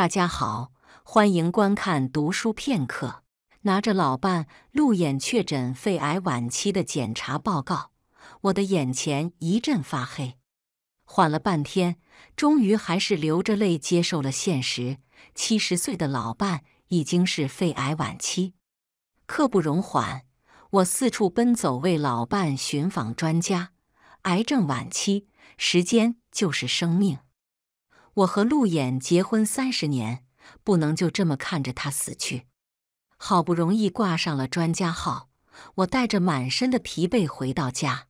大家好，欢迎观看读书片刻。拿着老伴路演确诊肺癌晚期的检查报告，我的眼前一阵发黑。缓了半天，终于还是流着泪接受了现实：七十岁的老伴已经是肺癌晚期。刻不容缓，我四处奔走，为老伴寻访专家。癌症晚期，时间就是生命。我和陆演结婚三十年，不能就这么看着他死去。好不容易挂上了专家号，我带着满身的疲惫回到家。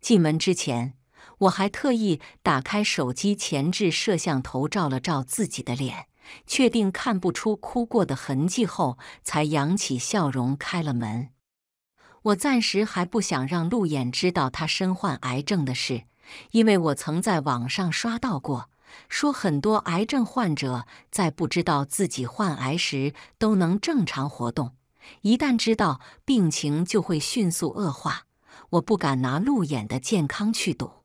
进门之前，我还特意打开手机前置摄像头照了照自己的脸，确定看不出哭过的痕迹后，才扬起笑容开了门。我暂时还不想让陆演知道他身患癌症的事，因为我曾在网上刷到过。说很多癌症患者在不知道自己患癌时都能正常活动，一旦知道病情就会迅速恶化。我不敢拿路演的健康去赌。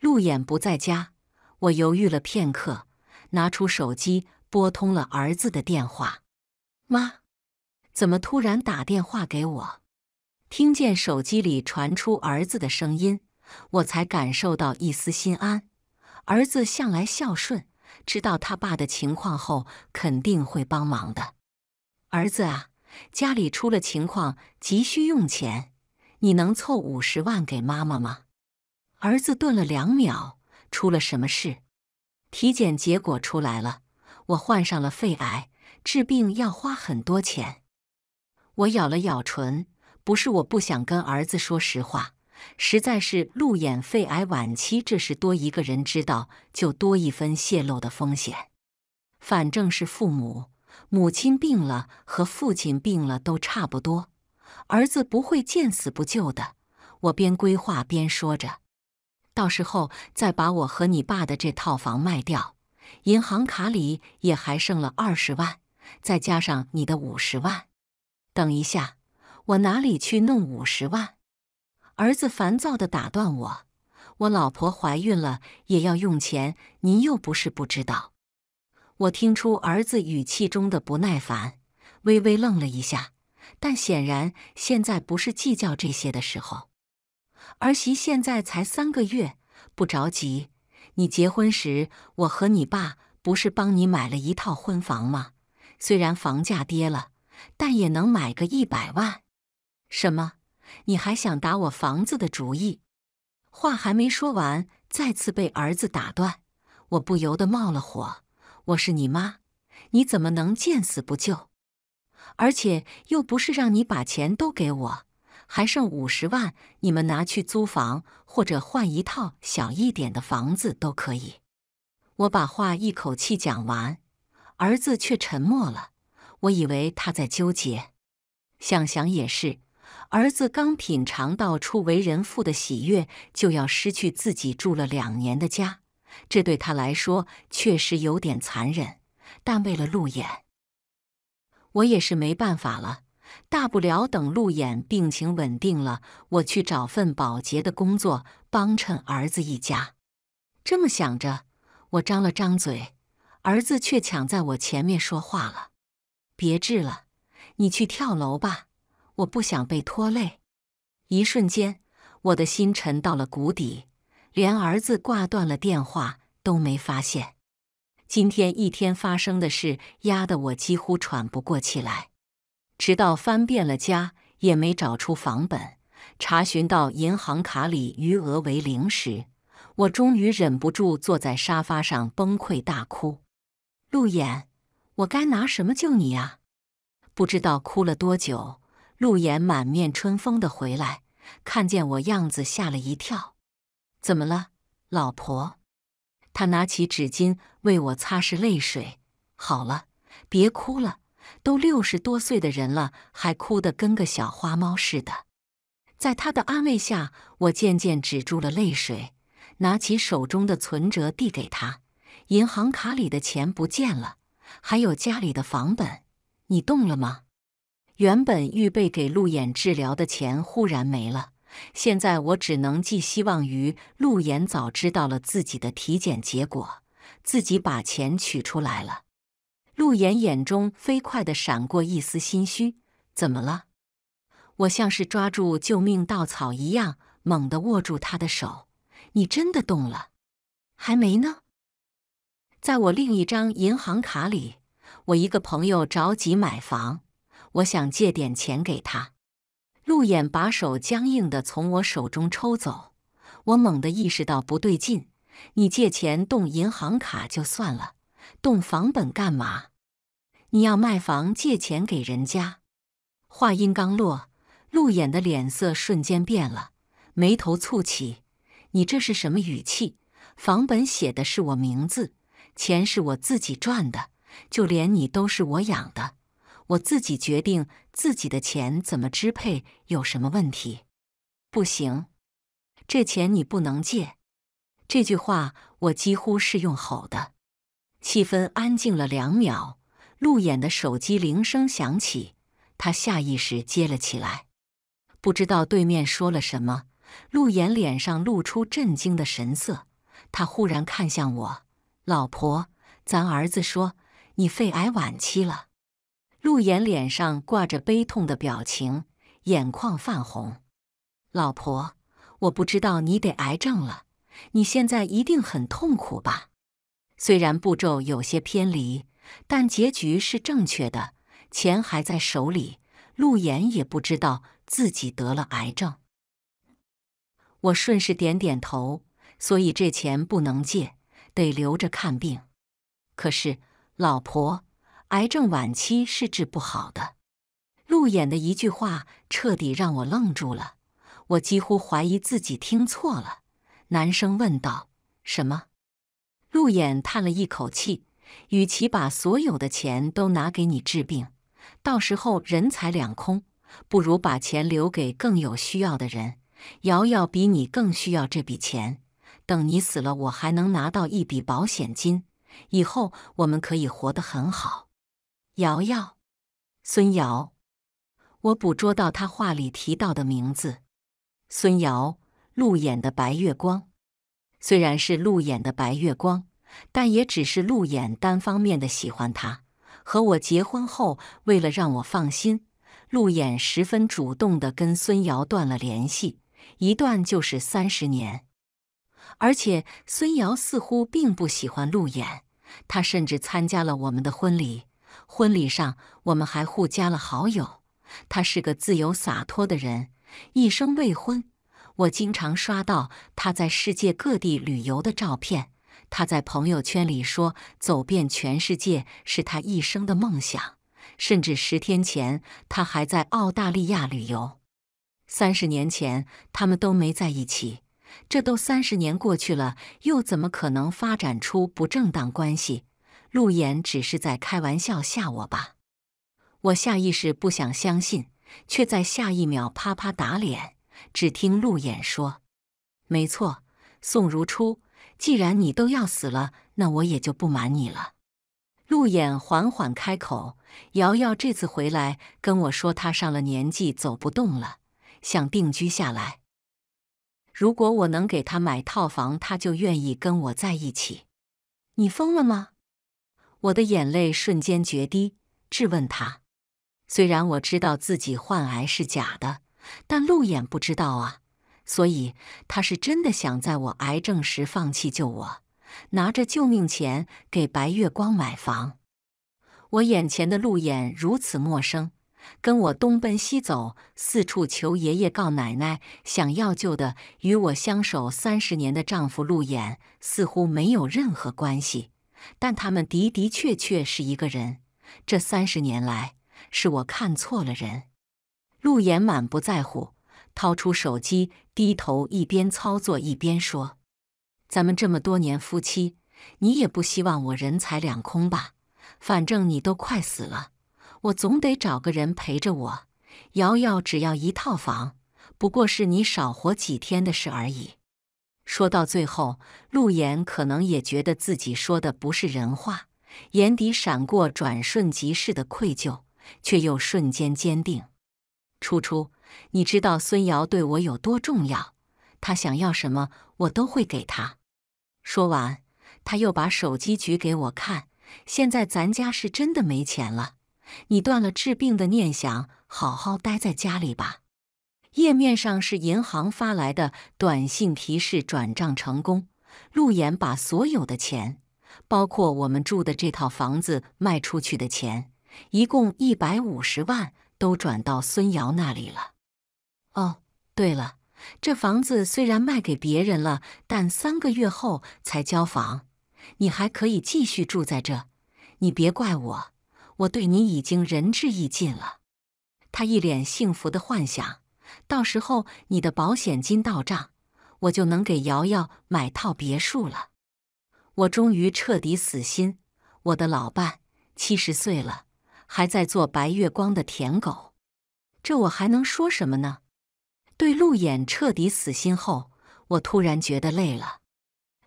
路演不在家，我犹豫了片刻，拿出手机拨通了儿子的电话。妈，怎么突然打电话给我？听见手机里传出儿子的声音，我才感受到一丝心安。儿子向来孝顺，知道他爸的情况后，肯定会帮忙的。儿子啊，家里出了情况，急需用钱，你能凑五十万给妈妈吗？儿子顿了两秒，出了什么事？体检结果出来了，我患上了肺癌，治病要花很多钱。我咬了咬唇，不是我不想跟儿子说实话。实在是路演肺癌晚期，这事多一个人知道，就多一分泄露的风险。反正是父母，母亲病了和父亲病了都差不多，儿子不会见死不救的。我边规划边说着，到时候再把我和你爸的这套房卖掉，银行卡里也还剩了二十万，再加上你的五十万。等一下，我哪里去弄五十万？儿子烦躁地打断我：“我老婆怀孕了，也要用钱，您又不是不知道。”我听出儿子语气中的不耐烦，微微愣了一下，但显然现在不是计较这些的时候。儿媳现在才三个月，不着急。你结婚时，我和你爸不是帮你买了一套婚房吗？虽然房价跌了，但也能买个一百万。什么？你还想打我房子的主意？话还没说完，再次被儿子打断。我不由得冒了火。我是你妈，你怎么能见死不救？而且又不是让你把钱都给我，还剩五十万，你们拿去租房或者换一套小一点的房子都可以。我把话一口气讲完，儿子却沉默了。我以为他在纠结，想想也是。儿子刚品尝到初为人父的喜悦，就要失去自己住了两年的家，这对他来说确实有点残忍。但为了路演，我也是没办法了。大不了等路演病情稳定了，我去找份保洁的工作，帮衬儿子一家。这么想着，我张了张嘴，儿子却抢在我前面说话了：“别治了，你去跳楼吧。”我不想被拖累，一瞬间，我的心沉到了谷底，连儿子挂断了电话都没发现。今天一天发生的事压得我几乎喘不过气来，直到翻遍了家也没找出房本，查询到银行卡里余额为零时，我终于忍不住坐在沙发上崩溃大哭。陆演，我该拿什么救你呀？不知道哭了多久。陆岩满面春风的回来，看见我样子，吓了一跳。怎么了，老婆？他拿起纸巾为我擦拭泪水。好了，别哭了，都六十多岁的人了，还哭得跟个小花猫似的。在他的安慰下，我渐渐止住了泪水，拿起手中的存折递给他。银行卡里的钱不见了，还有家里的房本，你动了吗？原本预备给陆演治疗的钱忽然没了，现在我只能寄希望于陆演早知道了自己的体检结果，自己把钱取出来了。陆岩眼中飞快地闪过一丝心虚，怎么了？我像是抓住救命稻草一样，猛地握住他的手。你真的动了？还没呢。在我另一张银行卡里，我一个朋友着急买房，我想借点钱给他。陆眼把手僵硬的从我手中抽走，我猛地意识到不对劲。你借钱动银行卡就算了，动房本干嘛？你要卖房借钱给人家？话音刚落，陆眼的脸色瞬间变了，眉头蹙起。你这是什么语气？房本写的是我名字。钱是我自己赚的，就连你都是我养的，我自己决定自己的钱怎么支配，有什么问题？不行，这钱你不能借。这句话我几乎是用吼的。气氛安静了两秒，陆眼的手机铃声响起，他下意识接了起来。不知道对面说了什么，陆眼脸上露出震惊的神色，他忽然看向我。老婆，咱儿子说你肺癌晚期了。陆岩脸上挂着悲痛的表情，眼眶泛红。老婆，我不知道你得癌症了，你现在一定很痛苦吧？虽然步骤有些偏离，但结局是正确的。钱还在手里，陆岩也不知道自己得了癌症。我顺势点点头，所以这钱不能借。得留着看病，可是老婆，癌症晚期是治不好的。陆演的一句话彻底让我愣住了，我几乎怀疑自己听错了。男生问道：“什么？”陆演叹了一口气：“与其把所有的钱都拿给你治病，到时候人财两空，不如把钱留给更有需要的人。瑶瑶比你更需要这笔钱。”等你死了，我还能拿到一笔保险金，以后我们可以活得很好。瑶瑶，孙瑶，我捕捉到他话里提到的名字，孙瑶，路演的白月光。虽然是路演的白月光，但也只是路演单方面的喜欢他。和我结婚后，为了让我放心，路演十分主动的跟孙瑶断了联系，一断就是三十年。而且孙瑶似乎并不喜欢陆演，他甚至参加了我们的婚礼。婚礼上，我们还互加了好友。他是个自由洒脱的人，一生未婚。我经常刷到他在世界各地旅游的照片。他在朋友圈里说，走遍全世界是他一生的梦想。甚至十天前，他还在澳大利亚旅游。三十年前，他们都没在一起。这都三十年过去了，又怎么可能发展出不正当关系？陆岩只是在开玩笑吓我吧？我下意识不想相信，却在下一秒啪啪打脸。只听陆岩说：“没错，宋如初，既然你都要死了，那我也就不瞒你了。”陆岩缓缓开口：“瑶瑶这次回来跟我说，她上了年纪，走不动了，想定居下来。”如果我能给她买套房，她就愿意跟我在一起。你疯了吗？我的眼泪瞬间决堤，质问他。虽然我知道自己患癌是假的，但陆眼不知道啊。所以他是真的想在我癌症时放弃救我，拿着救命钱给白月光买房。我眼前的陆眼如此陌生。跟我东奔西走，四处求爷爷告奶奶，想要救的与我相守三十年的丈夫陆衍似乎没有任何关系，但他们的的确确是一个人。这三十年来，是我看错了人。陆衍满不在乎，掏出手机，低头一边操作一边说：“咱们这么多年夫妻，你也不希望我人财两空吧？反正你都快死了。”我总得找个人陪着我。瑶瑶只要一套房，不过是你少活几天的事而已。说到最后，陆岩可能也觉得自己说的不是人话，眼底闪过转瞬即逝的愧疚，却又瞬间坚定。初初，你知道孙瑶对我有多重要，他想要什么，我都会给他。说完，他又把手机举给我看，现在咱家是真的没钱了，你断了治病的念想，好好待在家里吧。页面上是银行发来的短信提示：转账成功。陆岩把所有的钱，包括我们住的这套房子卖出去的钱，一共一百五十万，都转到孙瑶那里了。哦，对了，这房子虽然卖给别人了，但三个月后才交房，你还可以继续住在这。你别怪我，我对你已经仁至义尽了。他一脸幸福的幻想。到时候你的保险金到账，我就能给瑶瑶买套别墅了。我终于彻底死心。我的老伴七十岁了，还在做白月光的舔狗，这我还能说什么呢？对陆演彻底死心后，我突然觉得累了。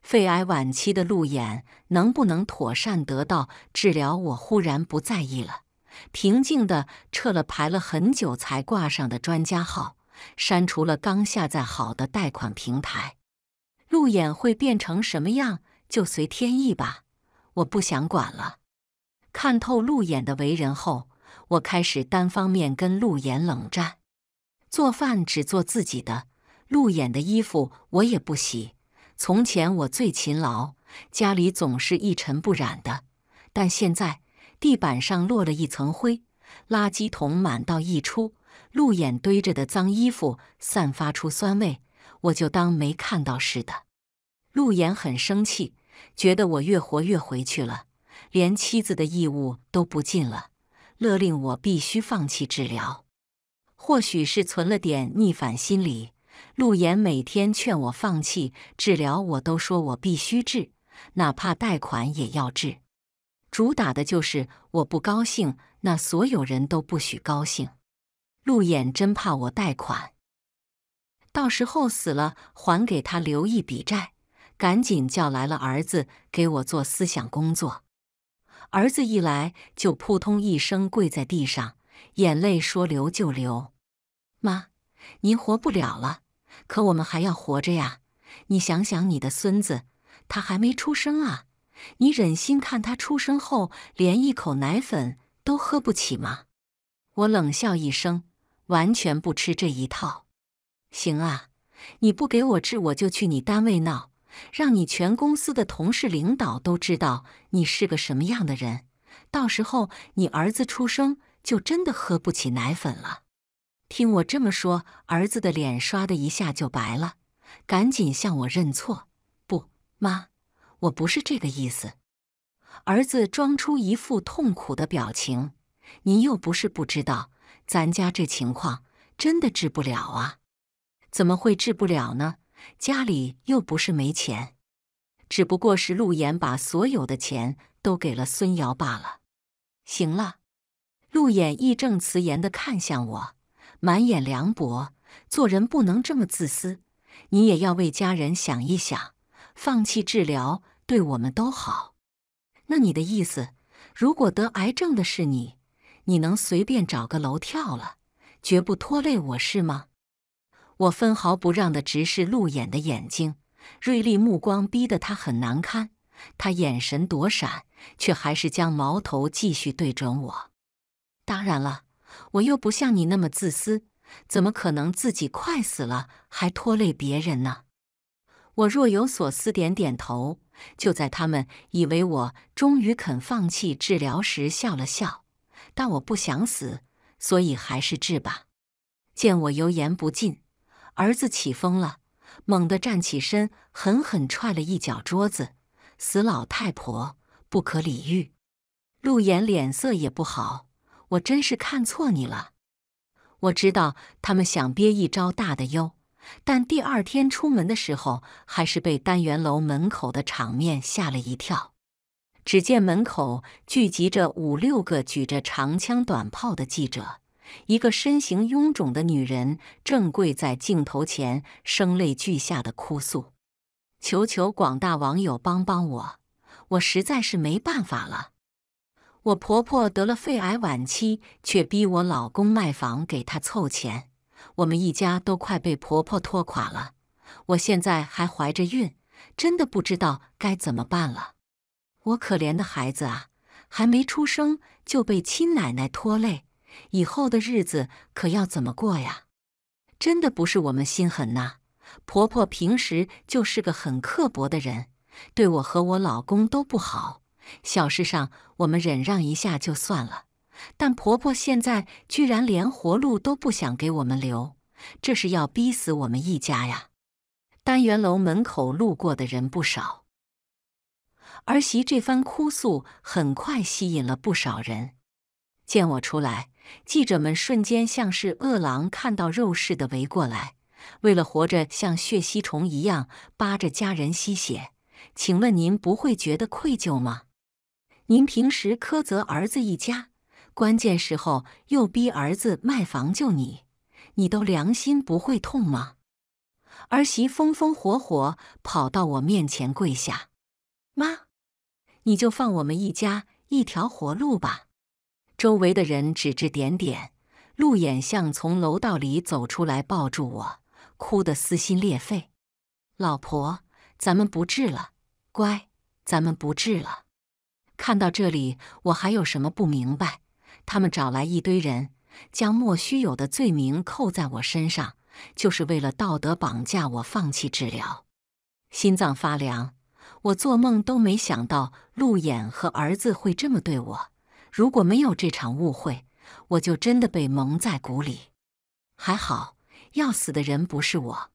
肺癌晚期的陆演能不能妥善得到治疗，我忽然不在意了。平静地撤了排了很久才挂上的专家号，删除了刚下载好的贷款平台。路演会变成什么样，就随天意吧，我不想管了。看透路演的为人后，我开始单方面跟路演冷战。做饭只做自己的，路演的衣服我也不洗。从前我最勤劳，家里总是一尘不染的，但现在。地板上落了一层灰，垃圾桶满到溢出，路眼堆着的脏衣服散发出酸味，我就当没看到似的。路眼很生气，觉得我越活越回去了，连妻子的义务都不尽了，勒令我必须放弃治疗。或许是存了点逆反心理，陆岩每天劝我放弃治疗，我都说我必须治，哪怕贷款也要治。主打的就是我不高兴，那所有人都不许高兴。陆衍真怕我贷款，到时候死了还给他留一笔债，赶紧叫来了儿子给我做思想工作。儿子一来就扑通一声跪在地上，眼泪说流就流。妈，您活不了了，可我们还要活着呀！你想想你的孙子，他还没出生啊。你忍心看他出生后连一口奶粉都喝不起吗？我冷笑一声，完全不吃这一套。行啊，你不给我治，我就去你单位闹，让你全公司的同事、领导都知道你是个什么样的人。到时候你儿子出生就真的喝不起奶粉了。听我这么说，儿子的脸刷的一下就白了，赶紧向我认错。不，妈。我不是这个意思，儿子装出一副痛苦的表情。您又不是不知道，咱家这情况真的治不了啊！怎么会治不了呢？家里又不是没钱，只不过是陆岩把所有的钱都给了孙瑶罢了。行了，陆衍义正辞严地看向我，满眼凉薄。做人不能这么自私，你也要为家人想一想，放弃治疗。对我们都好，那你的意思，如果得癌症的是你，你能随便找个楼跳了，绝不拖累我是吗？我分毫不让的直视陆眼的眼睛，锐利目光逼得他很难堪。他眼神躲闪，却还是将矛头继续对准我。当然了，我又不像你那么自私，怎么可能自己快死了还拖累别人呢？我若有所思，点点头。就在他们以为我终于肯放弃治疗时，笑了笑。但我不想死，所以还是治吧。见我油盐不进，儿子起风了，猛地站起身，狠狠踹了一脚桌子。死老太婆，不可理喻！陆岩脸色也不好，我真是看错你了。我知道他们想憋一招大的哟。但第二天出门的时候，还是被单元楼门口的场面吓了一跳。只见门口聚集着五六个举着长枪短炮的记者，一个身形臃肿的女人正跪在镜头前，声泪俱下的哭诉：“求求广大网友帮帮我，我实在是没办法了。我婆婆得了肺癌晚期，却逼我老公卖房给她凑钱。”我们一家都快被婆婆拖垮了，我现在还怀着孕，真的不知道该怎么办了。我可怜的孩子啊，还没出生就被亲奶奶拖累，以后的日子可要怎么过呀？真的不是我们心狠呐，婆婆平时就是个很刻薄的人，对我和我老公都不好。小事上我们忍让一下就算了，但婆婆现在居然连活路都不想给我们留，这是要逼死我们一家呀！单元楼门口路过的人不少，儿媳这番哭诉很快吸引了不少人。见我出来。记者们瞬间像是饿狼看到肉似的围过来，为了活着像血吸虫一样扒着家人吸血。请问您不会觉得愧疚吗？您平时苛责儿子一家，关键时候又逼儿子卖房救你，你都良心不会痛吗？儿媳风风火火跑到我面前跪下：“妈，你就放我们一家一条活路吧。”周围的人指指点点，陆衍像从楼道里走出来，抱住我，哭得撕心裂肺。老婆，咱们不治了，乖，咱们不治了。看到这里，我还有什么不明白？他们找来一堆人，将莫须有的罪名扣在我身上，就是为了道德绑架我，放弃治疗。心脏发凉，我做梦都没想到陆衍和儿子会这么对我。如果没有这场误会，我就真的被蒙在鼓里。还好，要死的人不是我。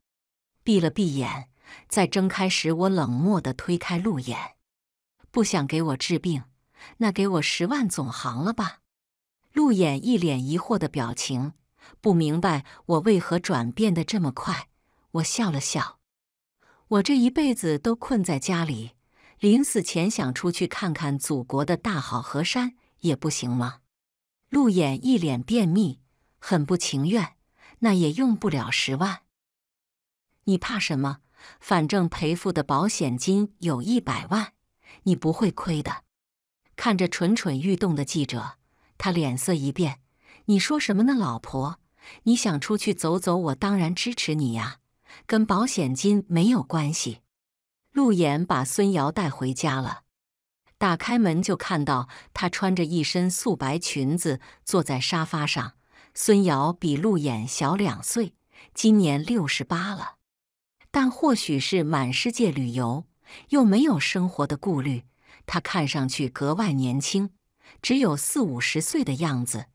闭了闭眼，再睁开时，我冷漠地推开陆眼。不想给我治病，那给我十万总行了吧？陆眼一脸疑惑的表情，不明白我为何转变的这么快。我笑了笑，我这一辈子都困在家里，临死前想出去看看祖国的大好河山。也不行吗？陆衍一脸便秘，很不情愿。那也用不了十万。你怕什么？反正赔付的保险金有一百万，你不会亏的。看着蠢蠢欲动的记者，他脸色一变：“你说什么呢，老婆？你想出去走走，我当然支持你呀，跟保险金没有关系。”陆衍把孙瑶带回家了。打开门就看到她穿着一身素白裙子坐在沙发上。孙瑶比陆衍小两岁，今年六十八了。但或许是满世界旅游，又没有生活的顾虑，她看上去格外年轻，只有四五十岁的样子，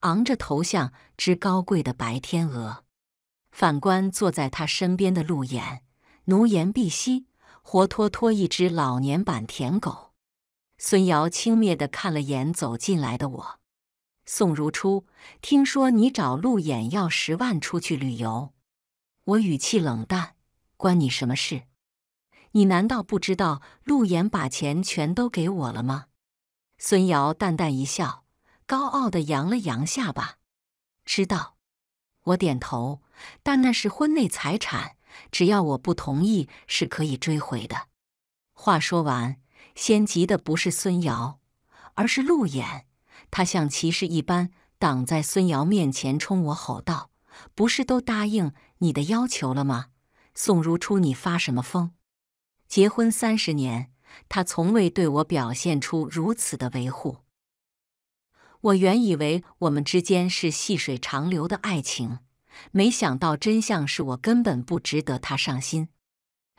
昂着头像只高贵的白天鹅。反观坐在他身边的陆衍，奴颜婢膝，活脱脱一只老年版舔狗。孙瑶轻蔑地看了眼走进来的我，宋如初，听说你找陆衍要十万出去旅游，我语气冷淡，关你什么事？你难道不知道陆衍把钱全都给我了吗？孙瑶淡淡一笑，高傲地扬了扬下巴，知道。我点头，但那是婚内财产，只要我不同意，是可以追回的。话说完。先急的不是孙瑶，而是陆衍。他像骑士一般挡在孙瑶面前，冲我吼道：“不是都答应你的要求了吗？宋如初，你发什么疯？结婚三十年，他从未对我表现出如此的维护。我原以为我们之间是细水长流的爱情，没想到真相是我根本不值得他上心。”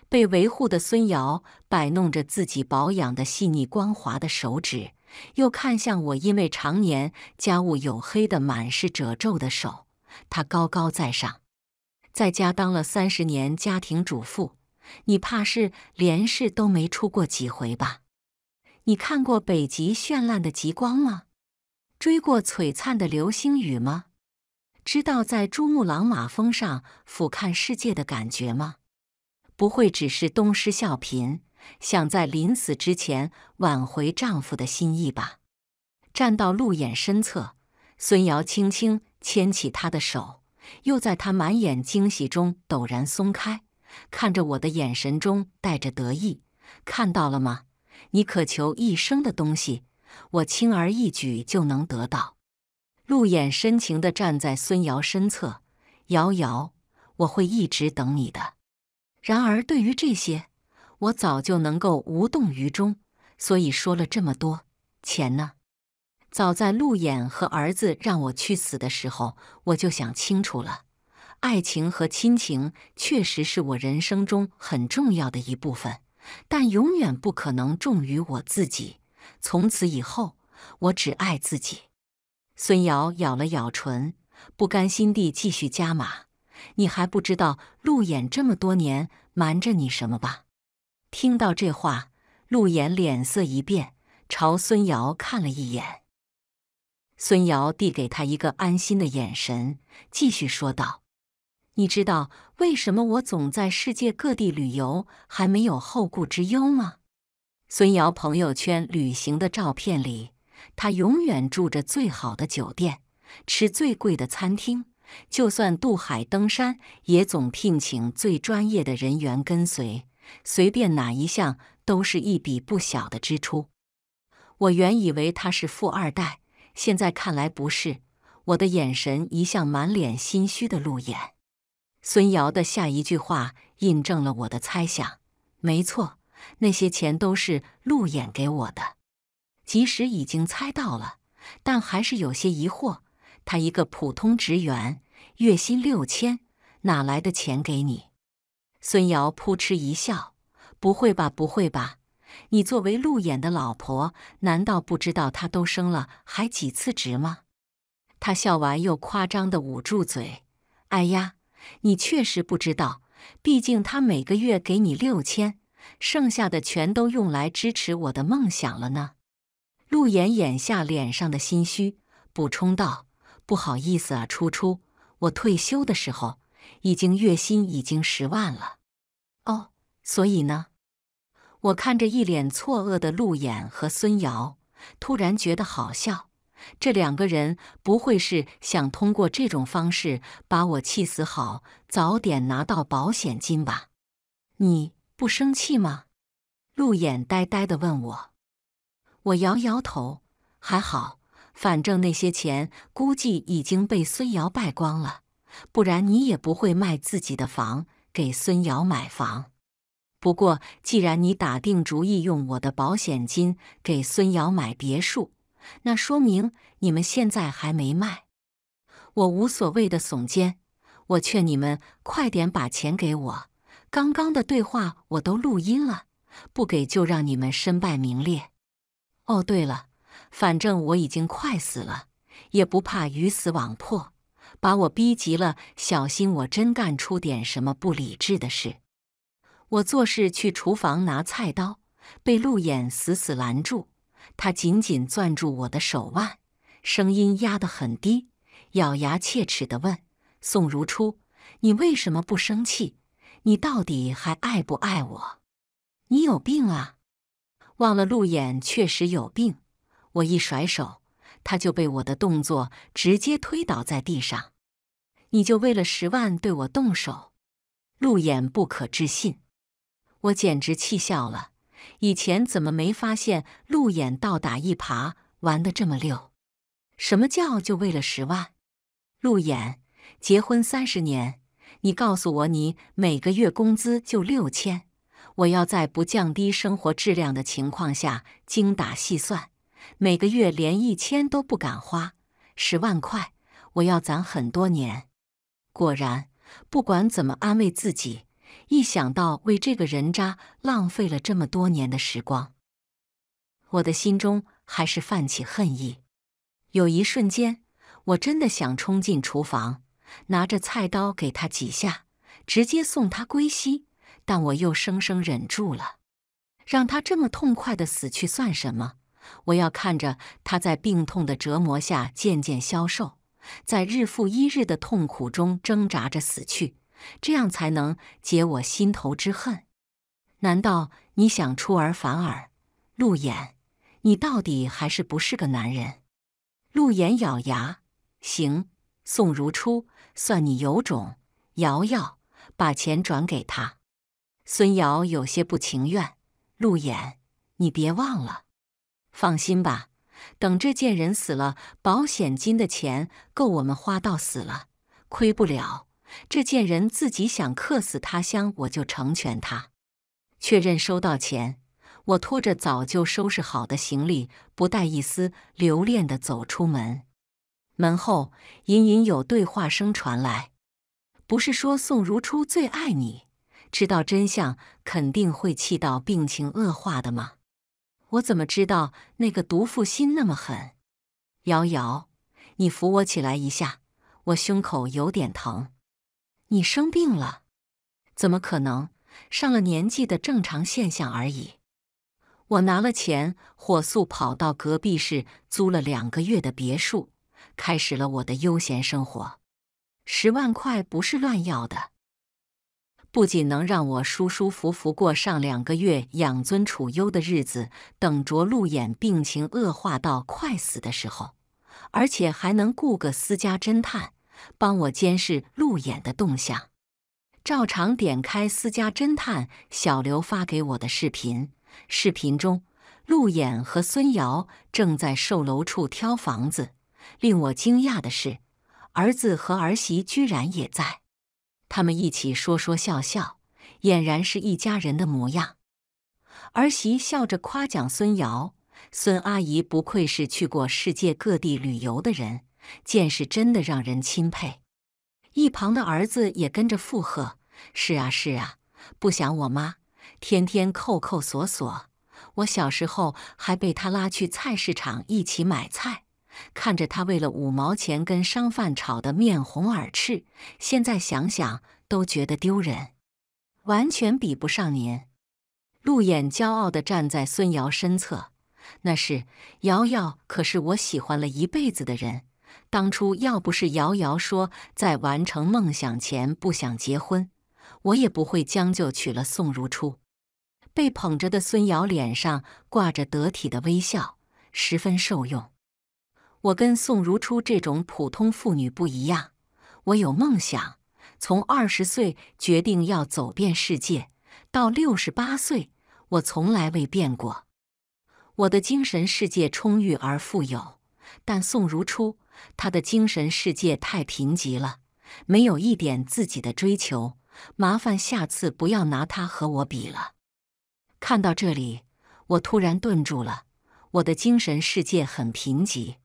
被维护的孙瑶摆弄着自己保养的细腻光滑的手指，又看向我因为常年家务黝黑的满是褶皱的手。她高高在上，在家当了三十年家庭主妇，你怕是连试都没出过几回吧？你看过北极绚烂的极光吗？追过璀璨的流星雨吗？知道在珠穆朗玛峰上俯瞰世界的感觉吗？不会只是东施效颦，想在临死之前挽回丈夫的心意吧？站到陆衍身侧，孙瑶轻轻牵起他的手，又在他满眼惊喜中陡然松开，看着我的眼神中带着得意。看到了吗？你渴求一生的东西，我轻而易举就能得到。陆衍深情地站在孙瑶身侧，瑶瑶，我会一直等你的。然而，对于这些，我早就能够无动于衷。所以说了这么多，钱呢？早在陆衍和儿子让我去死的时候，我就想清楚了。爱情和亲情确实是我人生中很重要的一部分，但永远不可能重于我自己。从此以后，我只爱自己。孙瑶咬了咬唇，不甘心地继续加码：“你还不知道陆衍这么多年瞒着你什么吧？”听到这话，陆衍脸色一变，朝孙瑶看了一眼。孙瑶递给他一个安心的眼神，继续说道：“你知道为什么我总在世界各地旅游，还没有后顾之忧吗？”孙瑶朋友圈旅行的照片里，他永远住着最好的酒店，吃最贵的餐厅，就算渡海登山，也总聘请最专业的人员跟随，随便哪一项都是一笔不小的支出。我原以为他是富二代。现在看来不是，我的眼神一向满脸心虚的路演。孙瑶的下一句话印证了我的猜想。没错，那些钱都是陆衍给我的。即使已经猜到了，但还是有些疑惑。他一个普通职员，月薪六千，哪来的钱给你？孙瑶扑哧一笑：“不会吧，不会吧。”你作为陆衍的老婆，难道不知道他都生了还几次职吗？他笑完又夸张的捂住嘴。哎呀，你确实不知道，毕竟他每个月给你六千，剩下的全都用来支持我的梦想了呢。陆衍眼下脸上的心虚，补充道：“不好意思啊，初初，我退休的时候已经月薪已经十万了。哦，所以呢？”我看着一脸错愕的陆衍和孙瑶，突然觉得好笑。这两个人不会是想通过这种方式把我气死，好早点拿到保险金吧？你不生气吗？陆衍呆呆地问我。我摇摇头，还好，反正那些钱估计已经被孙瑶败光了，不然你也不会卖自己的房给孙瑶买房。不过，既然你打定主意用我的保险金给孙瑶买别墅，那说明你们现在还没卖。我无所谓的耸肩，我劝你们快点把钱给我。刚刚的对话我都录音了，不给就让你们身败名裂。哦，对了，反正我已经快死了，也不怕鱼死网破。把我逼急了，小心我真干出点什么不理智的事。我做事去厨房拿菜刀，被陆衍死死拦住。他紧紧攥住我的手腕，声音压得很低，咬牙切齿地问：“宋如初，你为什么不生气？你到底还爱不爱我？你有病啊！”忘了陆衍确实有病。我一甩手，他就被我的动作直接推倒在地上。你就为了十万对我动手？陆衍不可置信。我简直气笑了，以前怎么没发现陆衍倒打一耙玩的这么溜？什么叫就为了十万？陆衍，结婚三十年，你告诉我你每个月工资就六千，我要在不降低生活质量的情况下精打细算，每个月连一千都不敢花，十万块我要攒很多年。果然，不管怎么安慰自己。一想到为这个人渣浪费了这么多年的时光，我的心中还是泛起恨意。有一瞬间，我真的想冲进厨房，拿着菜刀给他几下，直接送他归西。但我又生生忍住了，让他这么痛快的死去算什么？我要看着他在病痛的折磨下渐渐消瘦，在日复一日的痛苦中挣扎着死去。这样才能解我心头之恨。难道你想出尔反尔，陆衍？你到底还是不是个男人？陆衍咬牙，行，宋如初，算你有种。瑶瑶，把钱转给他。孙瑶有些不情愿。陆衍，你别忘了。放心吧，等这贱人死了，保险金的钱够我们花到死了，亏不了。这贱人自己想客死他乡，我就成全他。确认收到钱，我拖着早就收拾好的行李，不带一丝留恋的走出门。门后隐隐有对话声传来：“不是说宋如初最爱你，知道真相肯定会气到病情恶化的吗？”我怎么知道那个毒妇心那么狠？瑶瑶，你扶我起来一下，我胸口有点疼。你生病了？怎么可能？上了年纪的正常现象而已。我拿了钱，火速跑到隔壁市租了两个月的别墅，开始了我的悠闲生活。十万块不是乱要的，不仅能让我舒舒服服过上两个月养尊处优的日子，等着陆衍病情恶化到快死的时候，而且还能雇个私家侦探，帮我监视陆衍的动向。照常点开私家侦探小刘发给我的视频。视频中，陆衍和孙瑶正在售楼处挑房子。令我惊讶的是，儿子和儿媳居然也在。他们一起说说笑笑，俨然是一家人的模样。儿媳笑着夸奖孙瑶：“孙阿姨不愧是去过世界各地旅游的人，见识真的让人钦佩。”一旁的儿子也跟着附和：“是啊，是啊，不想我妈。”天天扣扣锁锁，我小时候还被她拉去菜市场一起买菜，看着她为了五毛钱跟商贩吵得面红耳赤，现在想想都觉得丢人，完全比不上您。陆衍骄傲地站在孙瑶身侧，那是瑶瑶，可是我喜欢了一辈子的人。当初要不是瑶瑶说在完成梦想前不想结婚。我也不会将就娶了宋如初。被捧着的孙瑶脸上挂着得体的微笑，十分受用。我跟宋如初这种普通妇女不一样，我有梦想。从二十岁决定要走遍世界，到六十八岁，我从来未变过。我的精神世界充裕而富有，但宋如初，她的精神世界太贫瘠了，没有一点自己的追求。麻烦下次不要拿他和我比了。看到这里，我突然顿住了。我的精神世界很贫瘠，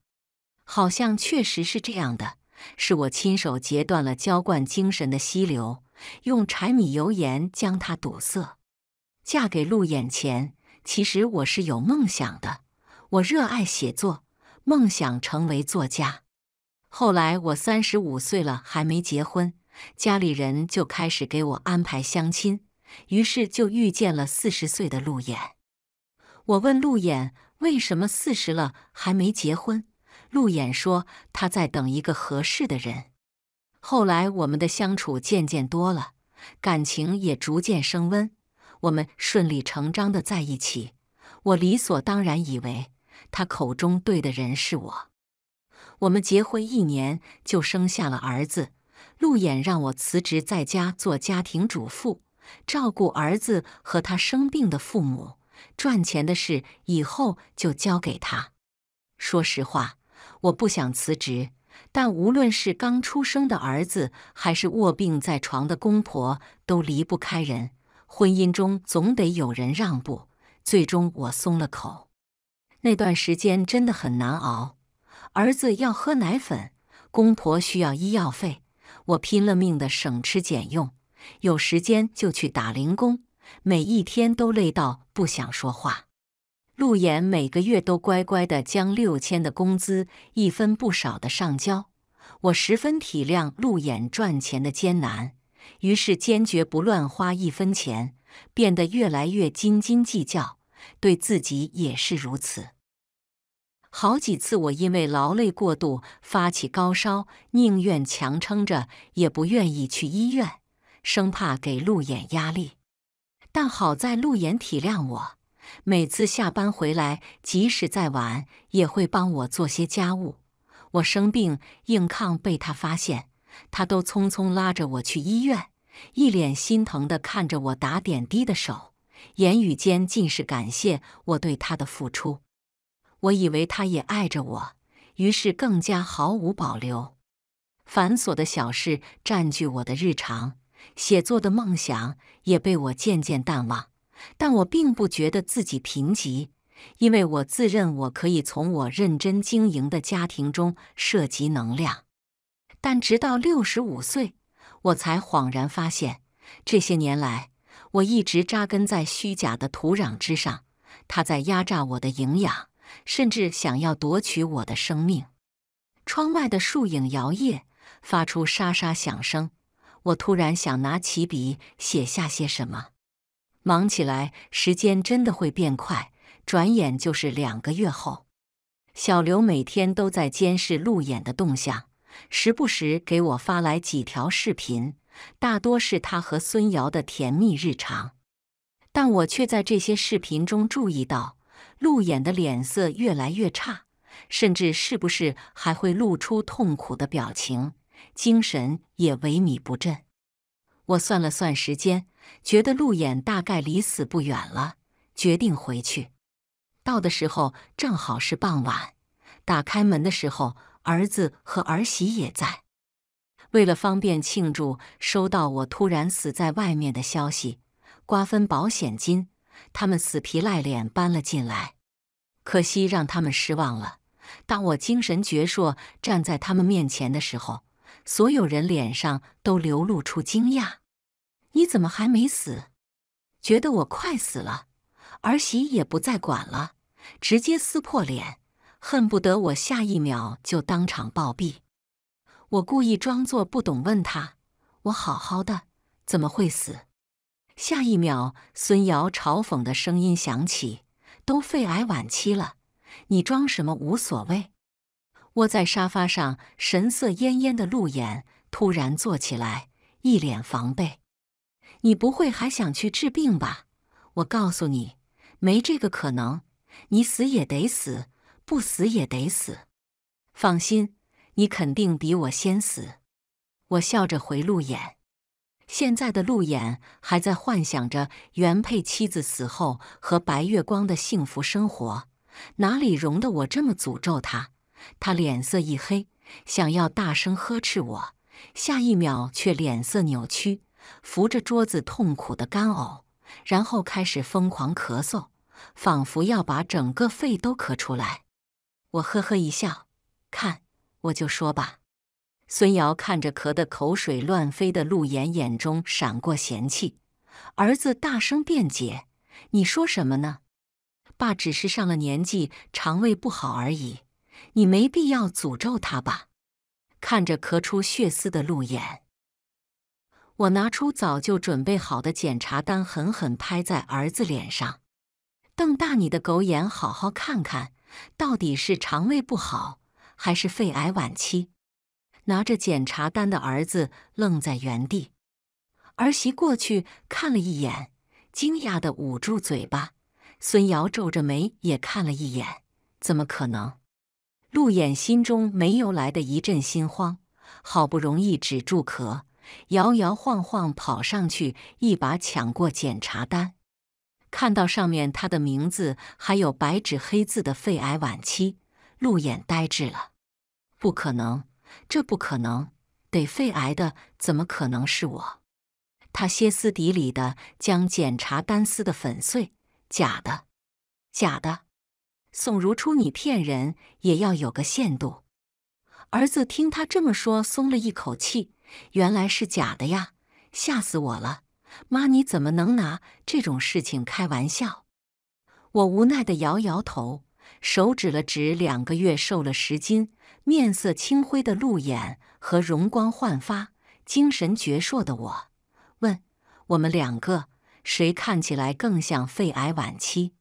好像确实是这样的。是我亲手截断了浇灌精神的溪流，用柴米油盐将它堵塞。嫁给陆眼前，其实我是有梦想的。我热爱写作，梦想成为作家。后来我三十五岁了，还没结婚。家里人就开始给我安排相亲，于是就遇见了四十岁的陆衍。我问陆衍为什么四十了还没结婚，陆衍说他在等一个合适的人。后来我们的相处渐渐多了，感情也逐渐升温，我们顺理成章的在一起。我理所当然以为他口中对的人是我。我们结婚一年就生下了儿子。陆衍让我辞职，在家做家庭主妇，照顾儿子和他生病的父母。赚钱的事以后就交给他。说实话，我不想辞职，但无论是刚出生的儿子，还是卧病在床的公婆，都离不开人。婚姻中总得有人让步。最终，我松了口。那段时间真的很难熬，儿子要喝奶粉，公婆需要医药费。我拼了命的省吃俭用，有时间就去打零工，每一天都累到不想说话。陆衍每个月都乖乖的将六千的工资一分不少的上交，我十分体谅陆衍赚钱的艰难，于是坚决不乱花一分钱，变得越来越斤斤计较，对自己也是如此。好几次，我因为劳累过度发起高烧，宁愿强撑着，也不愿意去医院，生怕给陆衍压力。但好在陆衍体谅我，每次下班回来，即使再晚，也会帮我做些家务。我生病硬抗被他发现，他都匆匆拉着我去医院，一脸心疼地看着我打点滴的手，言语间尽是感谢我对他的付出。我以为他也爱着我，于是更加毫无保留。繁琐的小事占据我的日常，写作的梦想也被我渐渐淡忘。但我并不觉得自己贫瘠，因为我自认我可以从我认真经营的家庭中涉及能量。但直到六十五岁，我才恍然发现，这些年来我一直扎根在虚假的土壤之上，它在压榨我的营养，甚至想要夺取我的生命。窗外的树影摇曳，发出沙沙响声。我突然想拿起笔写下些什么。忙起来，时间真的会变快，转眼就是两个月后。小刘每天都在监视路演的动向，时不时给我发来几条视频，大多是他和孙瑶的甜蜜日常。但我却在这些视频中注意到，陆演的脸色越来越差，甚至是不是还会露出痛苦的表情，精神也萎靡不振。我算了算时间。觉得陆演大概离死不远了，决定回去。到的时候正好是傍晚，打开门的时候，儿子和儿媳也在。为了方便庆祝收到我突然死在外面的消息，瓜分保险金，他们死皮赖脸搬了进来。可惜让他们失望了。当我精神矍铄站在他们面前的时候，所有人脸上都流露出惊讶。你怎么还没死？觉得我快死了，儿媳也不再管了，直接撕破脸，恨不得我下一秒就当场暴毙。我故意装作不懂，问他：“我好好的，怎么会死？”下一秒，孙瑶嘲讽的声音响起：“都肺癌晚期了，你装什么无所谓？”窝在沙发上，神色恹恹的陆衍突然坐起来，一脸防备。你不会还想去治病吧？我告诉你，没这个可能。你死也得死，不死也得死。放心，你肯定比我先死。我笑着回陆演。现在的陆演还在幻想着原配妻子死后和白月光的幸福生活，哪里容得我这么诅咒他？他脸色一黑，想要大声呵斥我，下一秒却脸色扭曲。扶着桌子痛苦的干呕，然后开始疯狂咳嗽，仿佛要把整个肺都咳出来。我呵呵一笑，看，我就说吧。孙瑶看着咳得口水乱飞的陆岩，眼中闪过嫌弃。儿子大声辩解：“你说什么呢？爸只是上了年纪，肠胃不好而已，你没必要诅咒他吧？”看着咳出血丝的陆岩。我拿出早就准备好的检查单，狠狠拍在儿子脸上，瞪大你的狗眼，好好看看，到底是肠胃不好，还是肺癌晚期？拿着检查单的儿子愣在原地，儿媳过去看了一眼，惊讶的捂住嘴巴。孙瑶皱着眉也看了一眼，怎么可能？陆衍心中没由来的一阵心慌，好不容易止住咳。摇摇晃晃跑上去，一把抢过检查单，看到上面他的名字，还有白纸黑字的肺癌晚期，陆眼呆滞了。不可能，这不可能，得肺癌的怎么可能是我？他歇斯底里的将检查单撕的粉碎。假的，假的，宋如初，你骗人也要有个限度。儿子听他这么说，松了一口气。原来是假的呀！吓死我了！妈，你怎么能拿这种事情开玩笑？我无奈的摇摇头，手指了指两个月瘦了十斤、面色青灰的陆眼和容光焕发、精神矍铄的我，问：我们两个谁看起来更像肺癌晚期？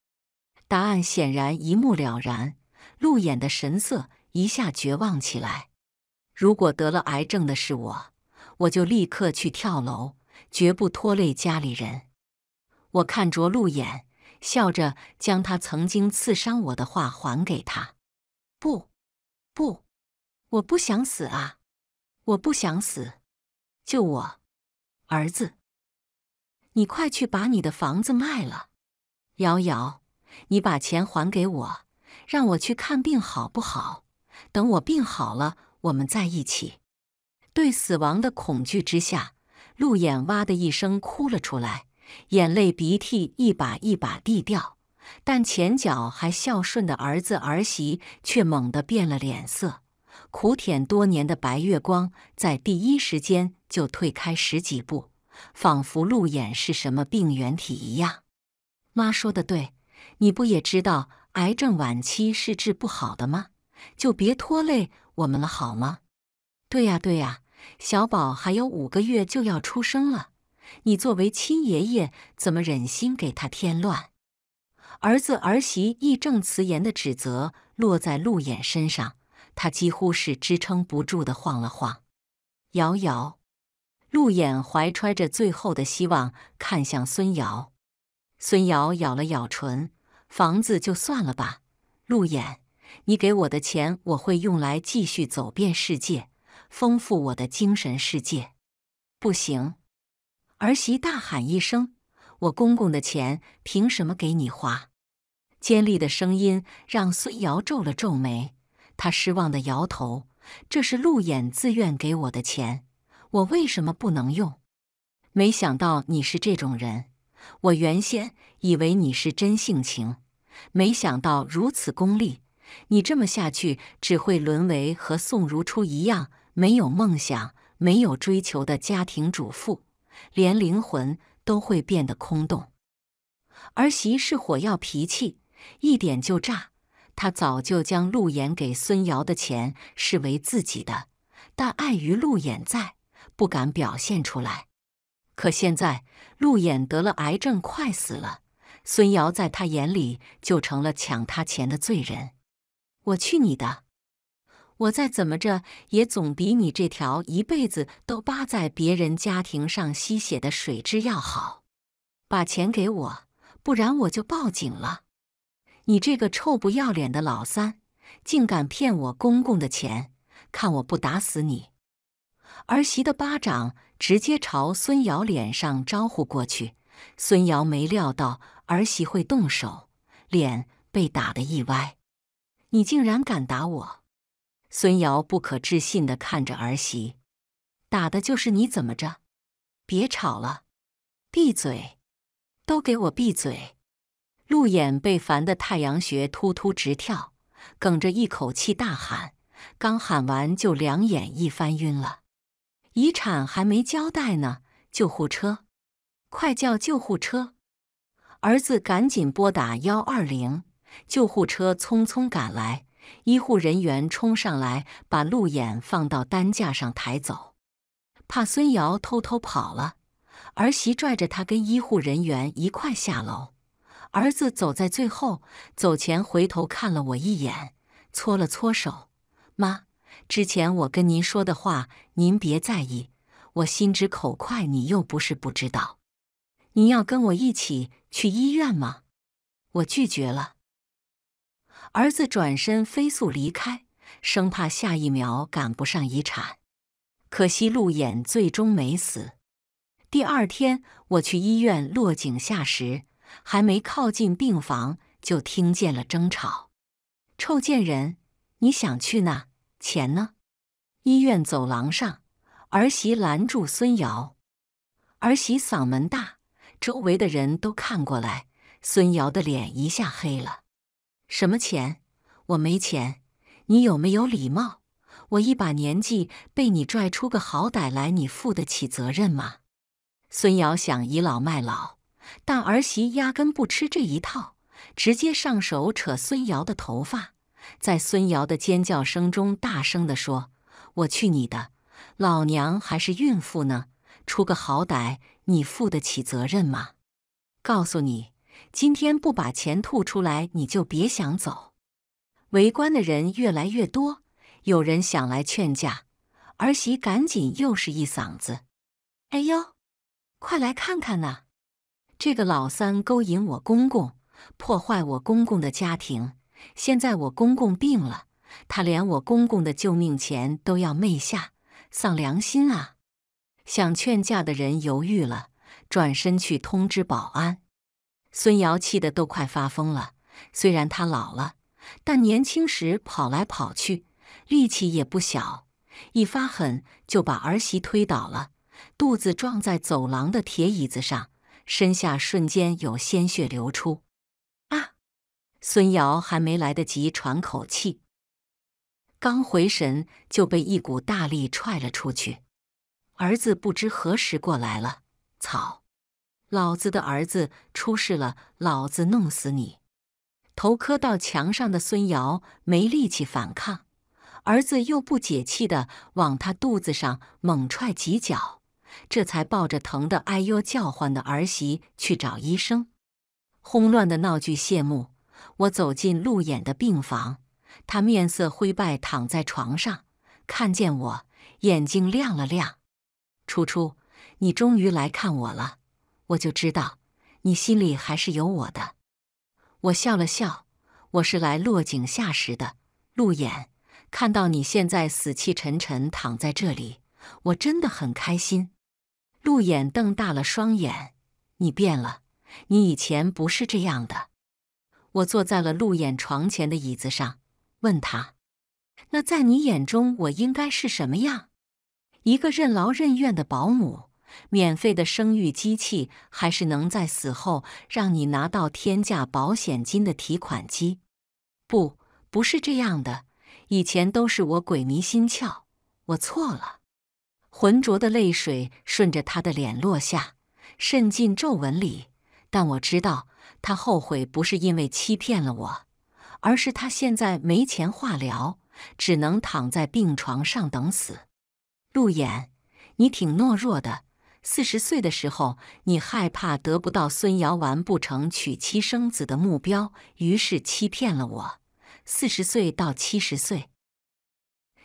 答案显然一目了然。陆眼的神色一下绝望起来。如果得了癌症的是我。我就立刻去跳楼，绝不拖累家里人。我看着陆眼，笑着将他曾经刺伤我的话还给他。不，不，我不想死啊！我不想死，救我，儿子！你快去把你的房子卖了。瑶瑶，你把钱还给我，让我去看病好不好？等我病好了，我们在一起。对死亡的恐惧之下，陆眼哇的一声哭了出来，眼泪鼻涕一把一把地掉，但前脚还孝顺的儿子儿媳却猛地变了脸色。苦舔多年的白月光在第一时间就退开十几步，仿佛路眼是什么病原体一样。妈说的对，你不也知道癌症晚期是治不好的吗？就别拖累我们了，好吗？对呀，对呀，小宝还有五个月就要出生了，你作为亲爷爷，怎么忍心给他添乱？儿子儿媳义正辞严的指责落在陆衍身上，他几乎是支撑不住的晃了晃。瑶瑶，陆衍怀揣着最后的希望看向孙瑶，孙瑶咬了咬唇，房子就算了吧，陆衍。你给我的钱，我会用来继续走遍世界，丰富我的精神世界。不行！儿媳大喊一声：“我公公的钱凭什么给你花？”尖利的声音让孙瑶皱了皱眉，她失望的摇头：“这是陆眼自愿给我的钱，我为什么不能用？”没想到你是这种人，我原先以为你是真性情，没想到如此功利。你这么下去，只会沦为和宋如初一样没有梦想、没有追求的家庭主妇，连灵魂都会变得空洞。儿媳是火药脾气，一点就炸。她早就将陆衍给孙瑶的钱视为自己的，但碍于陆衍在，不敢表现出来。可现在陆衍得了癌症，快死了，孙瑶在他眼里就成了抢他钱的罪人。我去你的！我再怎么着也总比你这条一辈子都扒在别人家庭上吸血的水蛭要好。把钱给我，不然我就报警了！你这个臭不要脸的老三，竟敢骗我公公的钱！看我不打死你！儿媳的巴掌直接朝孙瑶脸上招呼过去。孙瑶没料到儿媳会动手，脸被打得一歪。你竟然敢打我！孙瑶不可置信地看着儿媳，打的就是你，怎么着？别吵了，闭嘴！都给我闭嘴！陆眼被烦得太阳穴突突直跳，哽着一口气大喊，刚喊完就两眼一翻晕了。遗产还没交代呢，救护车！快叫救护车！儿子赶紧拨打幺二零。救护车匆匆赶来，医护人员冲上来，把陆眼放到担架上抬走。怕孙瑶偷偷跑了，儿媳拽着他跟医护人员一块下楼。儿子走在最后，走前回头看了我一眼，搓了搓手：“妈，之前我跟您说的话，您别在意。我心直口快，你又不是不知道。您要跟我一起去医院吗？”我拒绝了。儿子转身飞速离开，生怕下一秒赶不上遗产。可惜陆衍最终没死。第二天我去医院落井下石，还没靠近病房，就听见了争吵。臭贱人，你想去哪？钱呢？医院走廊上，儿媳拦住孙瑶。儿媳嗓门大，周围的人都看过来，孙瑶的脸一下黑了。什么钱？我没钱。你有没有礼貌？我一把年纪被你拽出个好歹来，你负得起责任吗？孙瑶想倚老卖老，但儿媳压根不吃这一套，直接上手扯孙瑶的头发，在孙瑶的尖叫声中大声地说：“我去你的！老娘还是孕妇呢，出个好歹，你负得起责任吗？告诉你。”今天不把钱吐出来，你就别想走。围观的人越来越多，有人想来劝架，儿媳赶紧又是一嗓子：“哎呦，快来看看呐！这个老三勾引我公公，破坏我公公的家庭。现在我公公病了，他连我公公的救命钱都要昧下，丧良心啊！”想劝架的人犹豫了，转身去通知保安。孙瑶气得都快发疯了。虽然他老了，但年轻时跑来跑去，力气也不小。一发狠就把儿媳推倒了，肚子撞在走廊的铁椅子上，身下瞬间有鲜血流出。啊！孙瑶还没来得及喘口气，刚回神就被一股大力踹了出去。儿子不知何时过来了，操！老子的儿子出事了，老子弄死你！头磕到墙上的孙瑶没力气反抗，儿子又不解气的往他肚子上猛踹几脚，这才抱着疼得哎呦叫唤的儿媳去找医生。慌乱的闹剧谢幕，我走进陆衍的病房，他面色灰败，躺在床上，看见我，眼睛亮了亮。初初，你终于来看我了。我就知道，你心里还是有我的。我笑了笑，我是来落井下石的。陆衍，看到你现在死气沉沉躺在这里，我真的很开心。陆衍瞪大了双眼，你变了，你以前不是这样的。我坐在了陆衍床前的椅子上，问他：“那在你眼中，我应该是什么样？一个任劳任怨的保姆？”免费的生育机器，还是能在死后让你拿到天价保险金的提款机？不，不是这样的。以前都是我鬼迷心窍，我错了。浑浊的泪水顺着他的脸落下，渗进皱纹里。但我知道，他后悔不是因为欺骗了我，而是他现在没钱化疗，只能躺在病床上等死。陆衍，你挺懦弱的。四十岁的时候，你害怕得不到孙瑶完不成娶妻生子的目标，于是欺骗了我。四十岁到七十岁，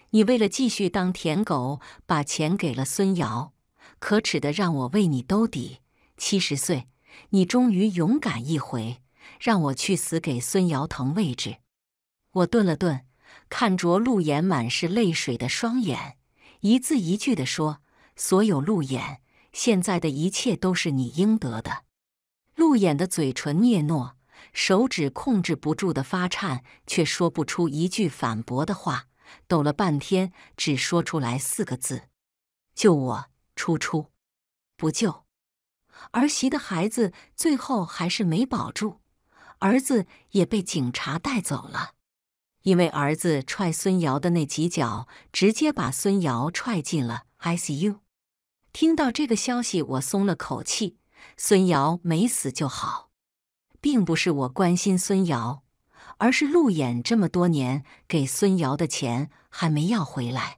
你为了继续当舔狗，把钱给了孙瑶，可耻的让我为你兜底。七十岁，你终于勇敢一回，让我去死给孙瑶腾位置。我顿了顿，看着陆岩满是泪水的双眼，一字一句地说：“所有路演。”现在的一切都是你应得的。陆衍的嘴唇嗫嚅，手指控制不住的发颤，却说不出一句反驳的话。抖了半天，只说出来四个字：“救我！”初初，不救。儿媳的孩子最后还是没保住，儿子也被警察带走了，因为儿子踹孙瑶的那几脚，直接把孙瑶踹进了 ICU。听到这个消息，我松了口气。孙瑶没死就好，并不是我关心孙瑶，而是陆衍这么多年给孙瑶的钱还没要回来。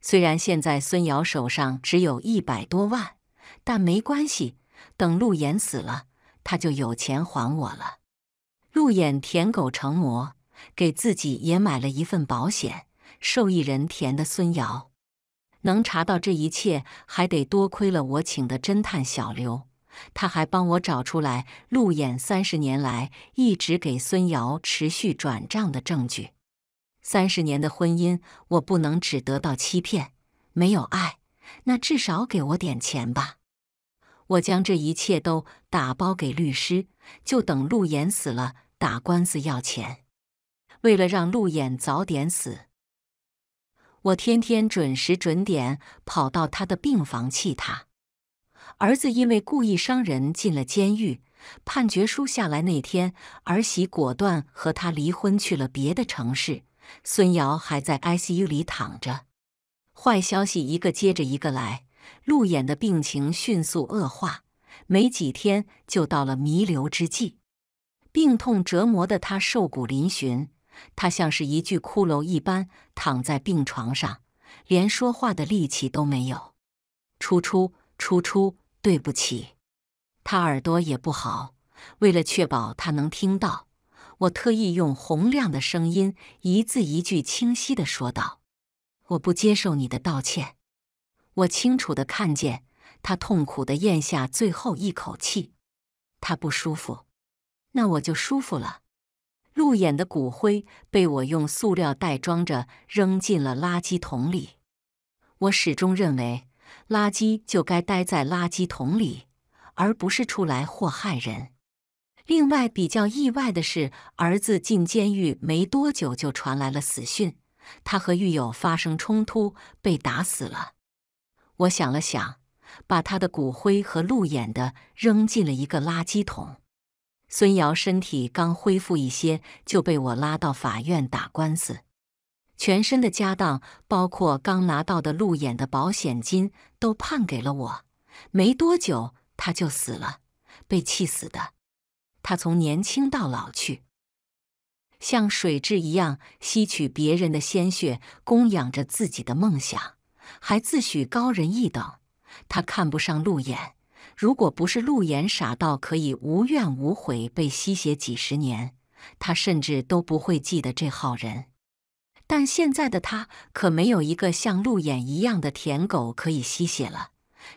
虽然现在孙瑶手上只有一百多万，但没关系，等陆衍死了，他就有钱还我了。陆衍舔狗成魔，给自己也买了一份保险，受益人填的孙瑶。能查到这一切，还得多亏了我请的侦探小刘，他还帮我找出来陆衍三十年来一直给孙瑶持续转账的证据。三十年的婚姻，我不能只得到欺骗，没有爱，那至少给我点钱吧。我将这一切都打包给律师，就等陆衍死了打官司要钱。为了让陆衍早点死。我天天准时准点跑到他的病房气他。儿子因为故意伤人进了监狱，判决书下来那天，儿媳果断和他离婚去了别的城市。孙瑶还在 ICU 里躺着。坏消息一个接着一个来，陆衍的病情迅速恶化，没几天就到了弥留之际，病痛折磨的他瘦骨嶙峋。他像是一具骷髅一般躺在病床上，连说话的力气都没有。初初，初初，对不起。他耳朵也不好，为了确保他能听到，我特意用洪亮的声音，一字一句清晰地说道：“我不接受你的道歉。”我清楚地看见他痛苦地咽下最后一口气。他不舒服，那我就舒服了。陆衍的骨灰被我用塑料袋装着，扔进了垃圾桶里。我始终认为，垃圾就该待在垃圾桶里，而不是出来祸害人。另外，比较意外的是，儿子进监狱没多久就传来了死讯，他和狱友发生冲突，被打死了。我想了想，把他的骨灰和路演的扔进了一个垃圾桶。孙瑶身体刚恢复一些，就被我拉到法院打官司，全身的家当，包括刚拿到的路演的保险金，都判给了我。没多久，他就死了，被气死的。他从年轻到老去，像水蛭一样吸取别人的鲜血，供养着自己的梦想，还自诩高人一等。他看不上路演。如果不是陆岩傻到可以无怨无悔被吸血几十年，他甚至都不会记得这号人。但现在的他可没有一个像陆演一样的舔狗可以吸血了，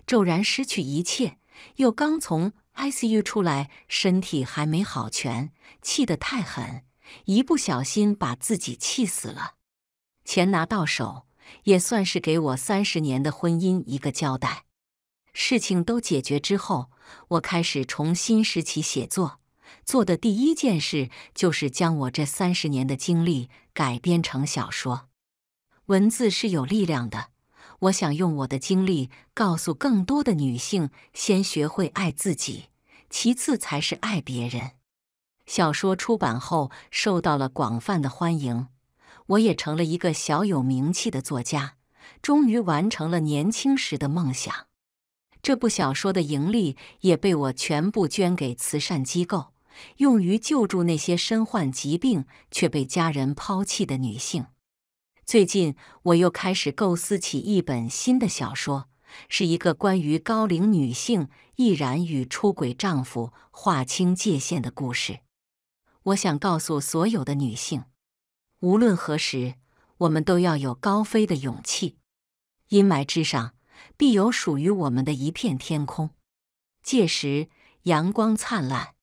骤然失去一切，又刚从 ICU 出来，身体还没好全，气得太狠，一不小心把自己气死了。钱拿到手，也算是给我三十年的婚姻一个交代。事情都解决之后，我开始重新拾起写作。做的第一件事就是将我这三十年的经历改编成小说。文字是有力量的，我想用我的经历告诉更多的女性：先学会爱自己，其次才是爱别人。小说出版后受到了广泛的欢迎，我也成了一个小有名气的作家，终于完成了年轻时的梦想。这部小说的盈利也被我全部捐给慈善机构，用于救助那些身患疾病却被家人抛弃的女性。最近，我又开始构思起一本新的小说，是一个关于高龄女性毅然与出轨丈夫划清界限的故事。我想告诉所有的女性，无论何时，我们都要有高飞的勇气。阴霾之上。必有属于我们的一片天空，届时阳光灿烂，